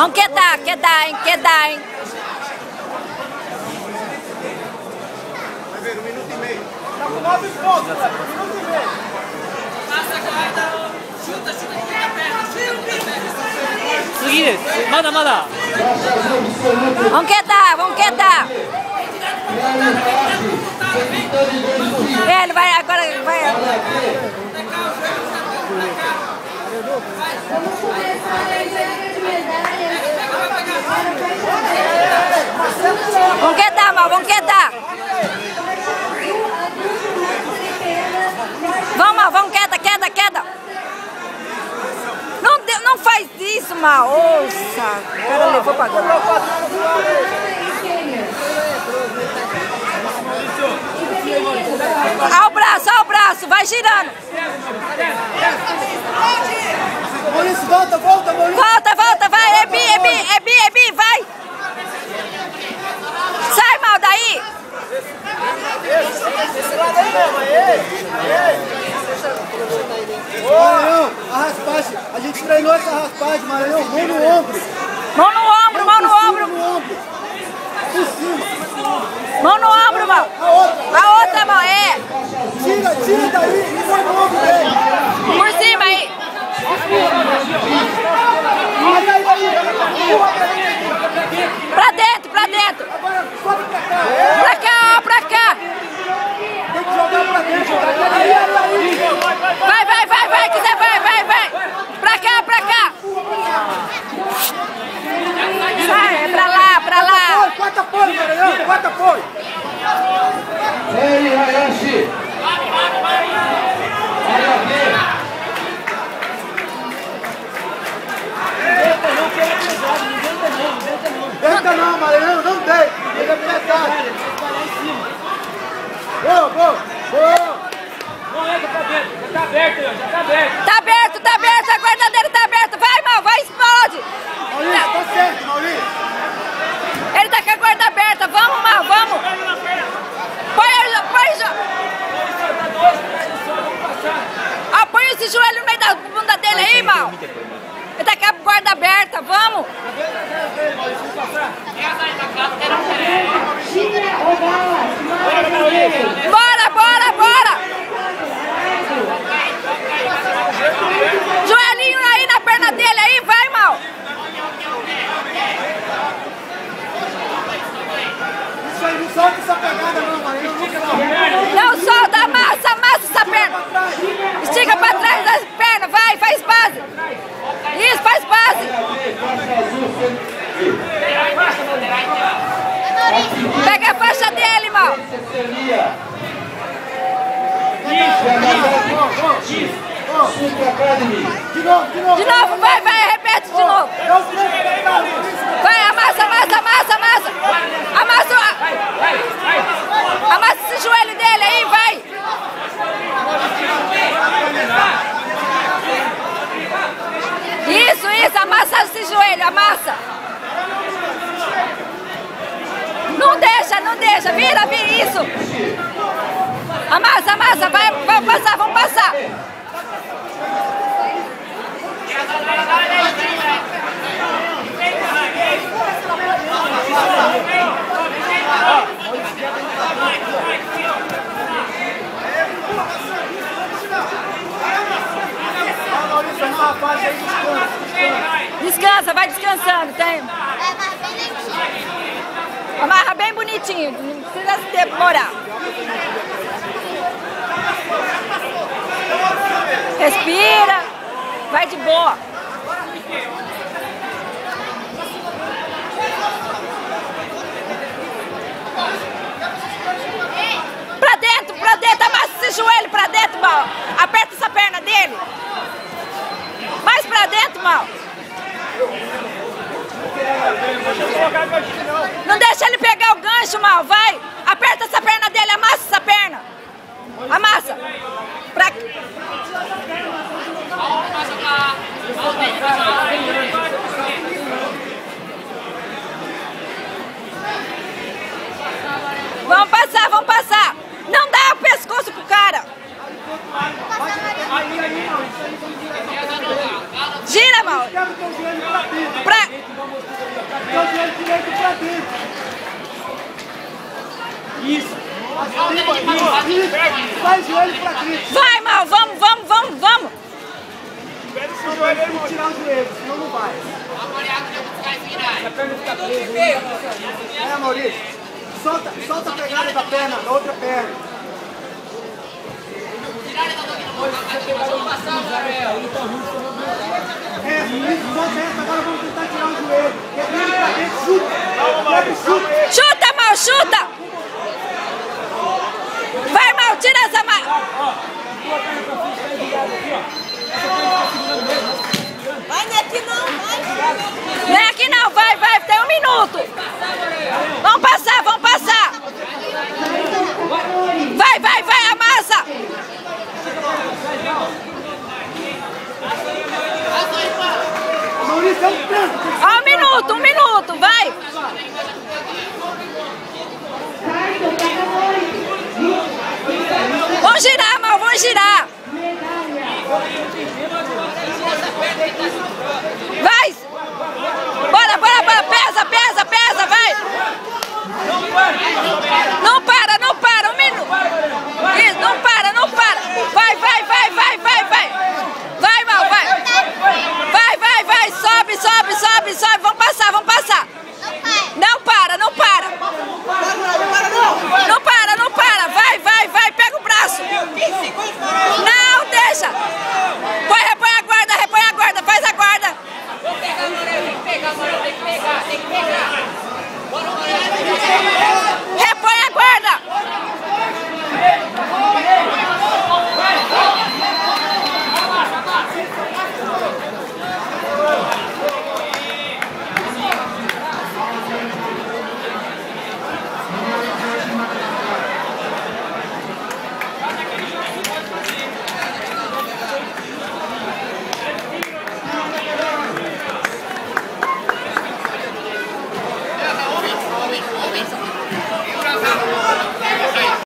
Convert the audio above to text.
Vamos que dá, que dá, hein? Que dá, hein? Vai ver, um minuto e meio. Tá com nove pontos, cara. Um minuto e meio. Passa a corrida. Chuta, chuta, chuta a perna. Seguir, manda, manda. Vamos que vamos que. Mal. Ouça. O cara levou pra agora. Olha o braço, olha o braço, vai girando. Maurício, volta, volta, Maurício. Volta, volta, vai, é bi, é bi, é bi, é bi, vai. Sai, mal, daí. Esse lado aí mesmo, aí. Maranhão, a raspagem. A gente treinou raspagem, Maranhão. Mão no ombro. Mão no ombro, mão no ombro. Mão no ombro, mal. A outra. A outra, mal, é. Tira, tira daí e põe no ombro dele. Por cima aí. Aí, aí, aí. Pra dentro, pra dentro. Agora, sobe pra cá. Pra cá, ó, pra cá. Tem que jogar pra dentro. Aí, aí, aí. Vai, vai, vai, vai, quiser, vai, vai, vai. Pra cá, pra cá. Vai, é pra lá, pra lá. Apoio, Quarta apoio, Maranhão. Quarta apoio. Ei, Hayashi! Olha aqui! Deita não, Maranhão. Não deita. Metade. Boa, boa. Boa. não entra pra dentro já tá aberto já tá aberto Tá aberto, tá aberto, a guardadeira tá aberta. Vai, mal, vai, explode. Maurício, tá certo, Maurício. Ele tá com a guarda aberta. Vamos, mal, vamos. Põe, põe, põe esse joelho no meio da bunda dele aí, mal. Ele tá com a guarda aberta, vamos. Bora, bora, bora. Joelhinho aí na perna dele aí, vai, mal. Isso aí, não solta essa pegada não, Maranhão. Nunca não. Não solta, amassa, amassa essa perna. Estica pra trás das pernas, vai, faz base. Isso, faz base. Pega a faixa dele, mal. Super Academy! De novo, de novo. De novo, vai, vai, repete de novo. Vai, amassa, amassa, amassa, amassa. Amassa, amassa esse joelho dele aí, vai. Isso, isso, amassa esse joelho, amassa. Não deixa, não deixa, vira, vira, isso. Amassa, amassa, vai, vamos passar, vamos passar. Maurício, uma aí, descansa. Descansa, vai descansando, tem. Amarra bem bonitinho, não precisa se demorar. Respira, vai de boa. Pra dentro, pra dentro, amassa esse joelho pra dentro, mal. Aperta essa perna dele. Mais pra dentro, mal. Não deixa ele pegar o gancho, mal. Vai. Aperta essa perna dele, amassa essa perna. Amassa. Pra... Vamos passar, vamos passar. Não dá o pescoço pro cara. Gira, mal. Pega o teu joelho pra dentro. Pra... Vai joelho pra Cristo. Vai, mal, vamos, vamos, vamos, vamos. Só vai ter que tirar o joelho, senão não vai. É, Maurício. Solta, solta a pegada da perna, da outra perna. É, solta essa, agora vamos tentar tirar o joelho. Quebra ele pra dentro. Chuta, mal, chuta. Ó, um minuto, um minuto, vai! Vou girar, mal, vou girar! Vai! Bora, bora, bora! Pesa, pesa, pesa, vai! Não para!